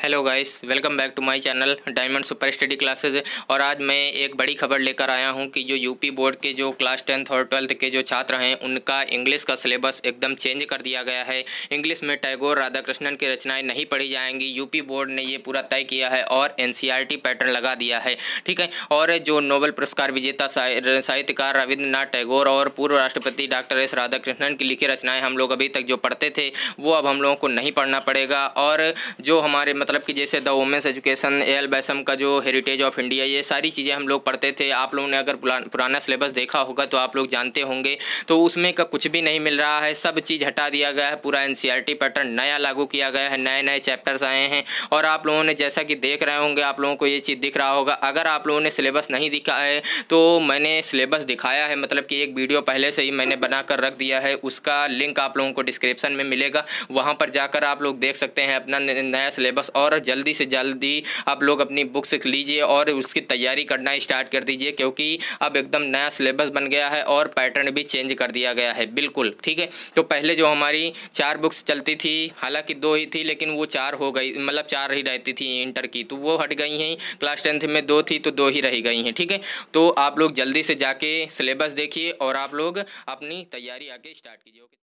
Hello guys welcome back to my channel diamond super study classes और आज मैं एक बड़ी खबर लेकर आया हूँ कि जो यूपी बोर्ड के जो क्लास टेंथ और ट्वेल्थ के जो छात्र हैं, उनका इंग्लिश का सिलेबस एकदम चेंज कर दिया गया है। इंग्लिश में टैगोर राधाकृष्णन की रचनाएँ नहीं पढ़ी जाएँगी। यूपी बोर्ड ने ये पूरा तय किया है और एन पैटर्न लगा दिया है। ठीक है? और जो नोबल पुरस्कार विजेता साहित्यकार रविन्द्रनाथ टैगोर और पूर्व राष्ट्रपति डॉक्टर एस राधाकृष्णन की लिखी रचनाएँ हम लोग अभी तक जो पढ़ते थे, वो अब हम लोगों को नहीं पढ़ना पड़ेगा। और जो हमारे मतलब कि जैसे the women's education A L Basham का जो हेरिटेज ऑफ़ इंडिया ये सारी चीज़ें हम लोग पढ़ते थे। आप लोगों ने अगर पुराना सिलेबस देखा होगा तो आप लोग जानते होंगे। तो उसमें का कुछ भी नहीं मिल रहा है। सब चीज़ हटा दिया गया है। पूरा एन पैटर्न नया लागू किया गया है। नए नए चैप्टर्स आए हैं। और आप लोगों ने जैसा कि देख रहे होंगे, आप लोगों को ये चीज़ दिख रहा होगा। अगर आप लोगों ने सिलेबस नहीं दिखा है तो मैंने सिलेबस दिखाया है। मतलब कि एक वीडियो पहले से ही मैंने बनाकर रख दिया है। उसका लिंक आप लोगों को डिस्क्रिप्शन में मिलेगा। वहाँ पर जाकर आप लोग देख सकते हैं अपना नया सिलेबस और जल्दी से जल्दी आप लोग अपनी बुक्स लीजिए और उसकी तैयारी करना स्टार्ट कर दीजिए, क्योंकि अब एकदम नया सिलेबस बन गया है और पैटर्न भी चेंज कर दिया गया है। बिल्कुल, ठीक है? तो पहले जो हमारी चार बुक्स चलती थी, हालाँकि दो ही थी, लेकिन वो चार हो गई मतलब चार ही रहती थी इंटर की तो वो हट गई हैं। क्लास टेंथ में दो थी तो दो ही रह गई हैं, ठीक है? तो आप लोग जल्दी से जाके सिलेबस देखिए और आप लोग अपनी तैयारी आगे स्टार्ट कीजिए।